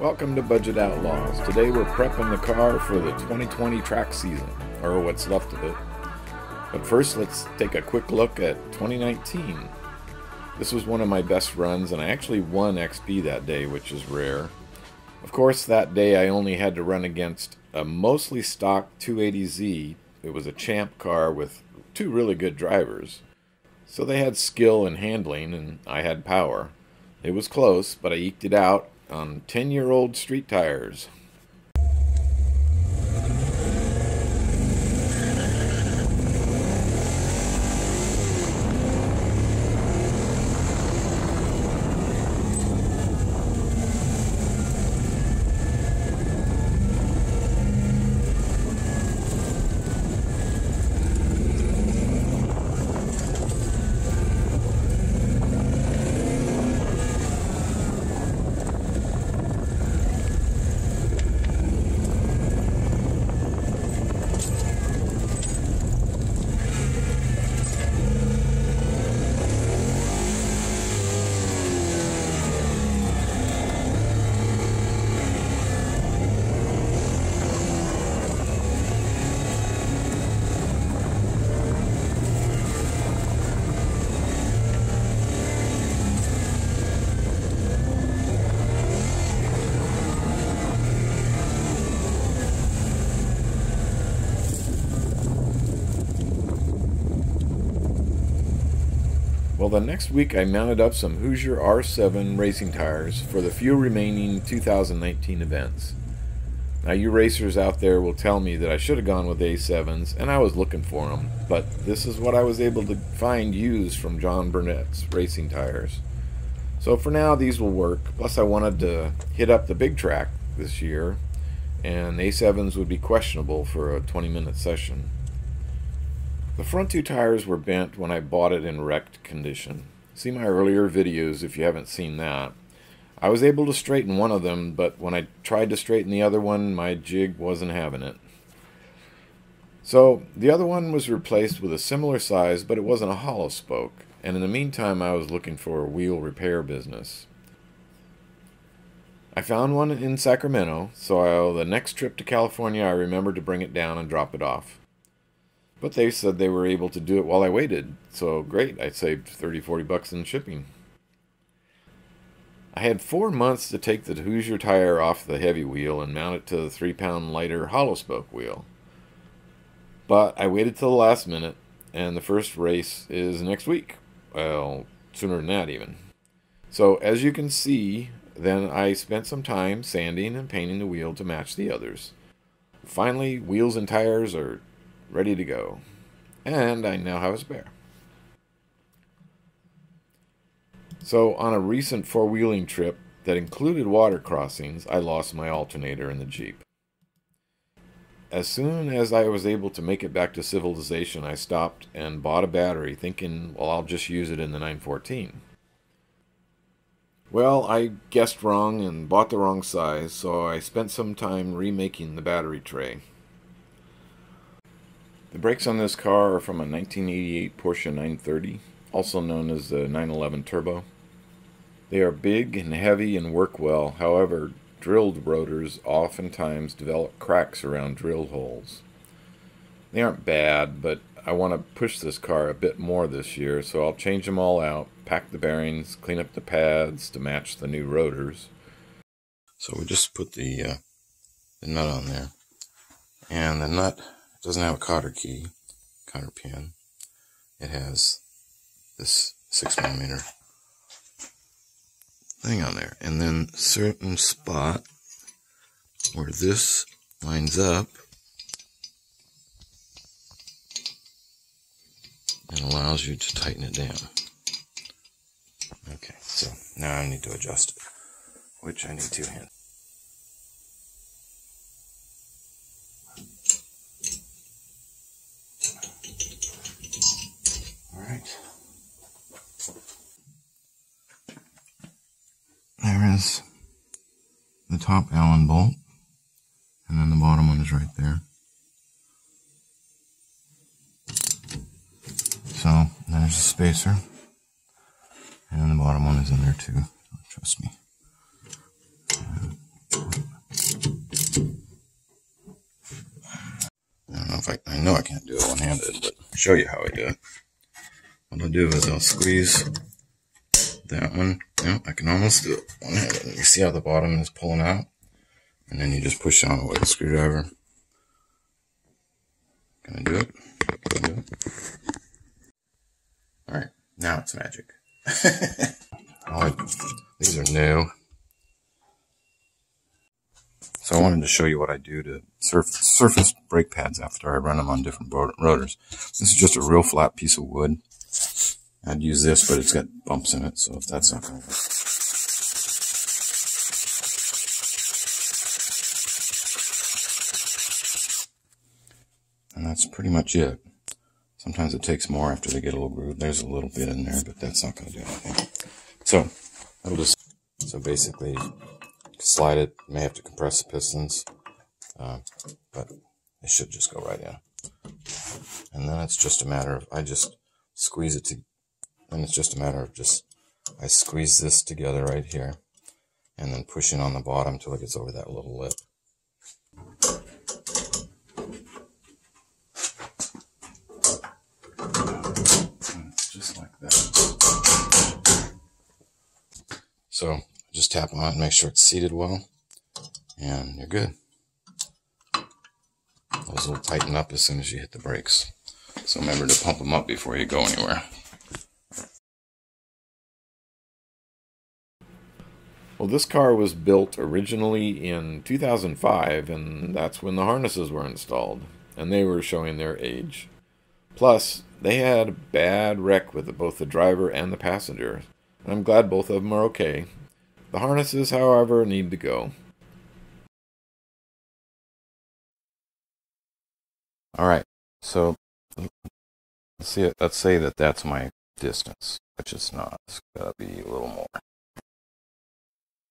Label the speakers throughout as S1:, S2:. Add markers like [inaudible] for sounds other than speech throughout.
S1: Welcome to Budget Outlaws. Today we're prepping the car for the 2020 track season, or what's left of it. But first, let's take a quick look at 2019. This was one of my best runs, and I actually won XP that day, which is rare. Of course, that day I only had to run against a mostly stock 280Z. It was a champ car with two really good drivers. So they had skill and handling, and I had power. It was close, but I eked it out on 10 year old street tires. Well, the next week I mounted up some Hoosier R7 racing tires for the few remaining 2019 events. Now, you racers out there will tell me that I should have gone with A7s, and I was looking for them, but this is what I was able to find used from John Burnett's racing tires. So for now, these will work. Plus, I wanted to hit up the big track this year, and A7s would be questionable for a 20 minute session. The front two tires were bent when I bought it in wrecked condition. See my earlier videos if you haven't seen that. I was able to straighten one of them, but when I tried to straighten the other one, my jig wasn't having it. So the other one was replaced with a similar size, but it wasn't a hollow spoke, and in the meantime I was looking for a wheel repair business. I found one in Sacramento, so the next trip to California I remembered to bring it down and drop it off. But they said they were able to do it while I waited, so great, I saved 30 40 bucks in shipping. I had four months to take the Hoosier tire off the heavy wheel and mount it to the 3 pound lighter hollow spoke wheel. But I waited till the last minute, and the first race is next week. Well, sooner than that, even. So, as you can see, then I spent some time sanding and painting the wheel to match the others. Finally, wheels and tires are ready to go. And I now have a spare. So, on a recent four wheeling trip that included water crossings, I lost my alternator in the Jeep. As soon as I was able to make it back to civilization, I stopped and bought a battery, thinking, well, I'll just use it in the 914. Well, I guessed wrong and bought the wrong size, so I spent some time remaking the battery tray. The brakes on this car are from a 1988 Porsche 930, also known as the 911 Turbo. They are big and heavy and work well, however, drilled rotors oftentimes develop cracks around drill holes. They aren't bad, but I want to push this car a bit more this year, so I'll change them all out, pack the bearings, clean up the pads to match the new rotors. So we just put the, uh, the nut on there. And the nut it doesn't have a cotter key, cotter pin. It has this six millimeter thing on there. And then certain spot where this lines up and allows you to tighten it down. Okay, so now I need to adjust it, which I need two hands. the top Allen bolt, and then the bottom one is right there. So there's a spacer, and then the bottom one is in there too. Trust me.
S2: I don't know if I, I know I can't do it one-handed, but I'll show you how I do it. What I'll do is I'll squeeze that one yeah, I can almost do it one-handed. You see how the bottom is pulling out? And then you just push on with a screwdriver. Can I do it? Can I do it? All right, now it's magic. [laughs] oh, these are new. So I wanted to show you what I do to surf surface brake pads after I run them on different rotors. This is just a real flat piece of wood. I'd use this, but it's got bumps in it, so if that's not going to work. And that's pretty much it. Sometimes it takes more after they get a little groove. There's a little bit in there, but that's not going to do anything. So, I'll just, so basically, slide it. May have to compress the pistons, uh, but it should just go right in. And then it's just a matter of, I just squeeze it to, then it's just a matter of just, I squeeze this together right here, and then push pushing on the bottom till it gets over that little lip. Just like that. So just tap on it and make sure it's seated well. And you're good. Those will tighten up as soon as you hit the brakes. So remember to pump them up before you go anywhere.
S1: Well, this car was built originally in 2005, and that's when the harnesses were installed, and they were showing their age. Plus, they had a bad wreck with both the driver and the passenger. And I'm glad both of them are okay, the harnesses, however, need to go.
S2: All right, so let's see. Let's say that that's my distance, which is not. It's gotta be a little more.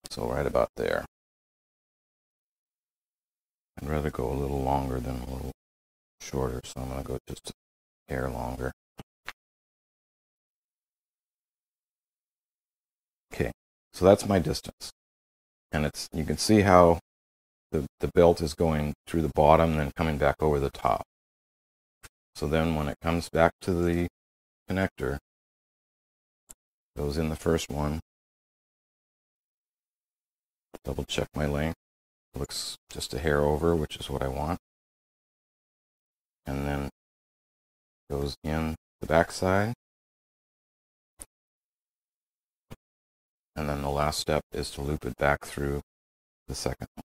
S2: So right about there. I'd rather go a little longer than a little shorter, so I'm gonna go just a hair longer. Okay, so that's my distance. And it's you can see how the, the belt is going through the bottom and then coming back over the top. So then when it comes back to the connector, goes in the first one, double check my length, looks just a hair over, which is what I want. And then goes in the back side, And then the last step is to loop it back through the second one.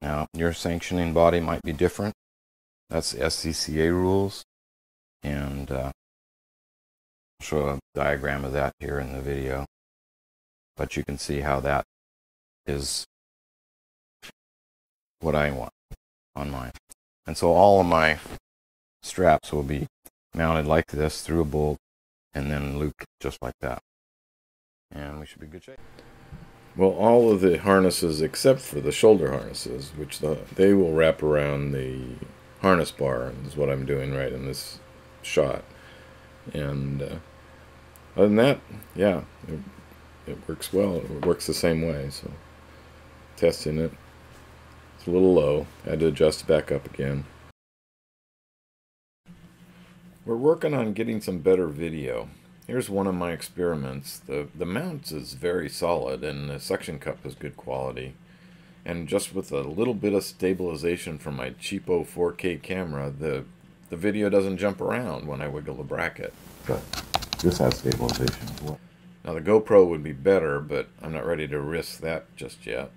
S2: Now, your sanctioning body might be different. That's SCCA rules. And uh, I'll show a diagram of that here in the video. But you can see how that is what I want on mine. And so all of my straps will be mounted like this through a bolt and then looped just like that. And we should be good shape.
S1: Well, all of the harnesses except for the shoulder harnesses, which the, they will wrap around the harness bar, is what I'm doing right in this shot. And uh, other than that, yeah, it, it works well. It works the same way. So testing it. It's a little low. I had to adjust it back up again. We're working on getting some better video. Here's one of my experiments. The, the mount is very solid and the suction cup is good quality. And just with a little bit of stabilization from my cheapo 4K camera, the, the video doesn't jump around when I wiggle the bracket.
S2: But this has stabilization as well.
S1: Now the GoPro would be better, but I'm not ready to risk that just yet.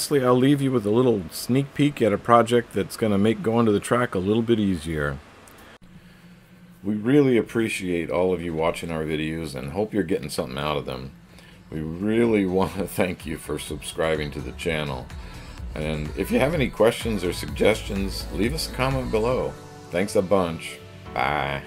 S1: Lastly, I'll leave you with a little sneak peek at a project that's going to make going to the track a little bit easier. We really appreciate all of you watching our videos and hope you're getting something out of them. We really [laughs] want to thank you for subscribing to the channel. And if you have any questions or suggestions, leave us a comment below. Thanks a bunch. Bye.